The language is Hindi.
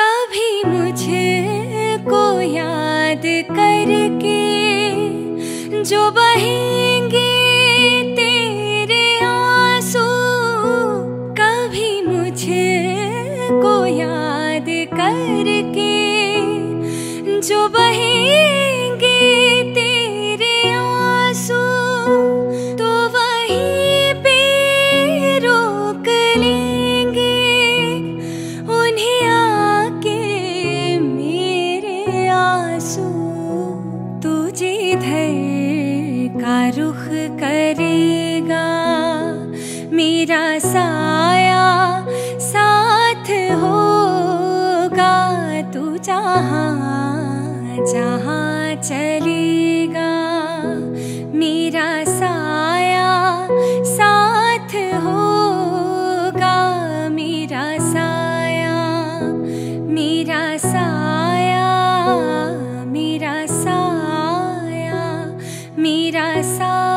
कभी मुझे को याद करके जो बहेंगे तेरे आँसू, कभी मुझे को याद करके जो बहेंगे आँसू, तुझे धर का रुख करेगा। मेरा साया साथ होगा, तू जहाँ जहाँ चलेगा। मेरा साया मेरा साया मेरा साया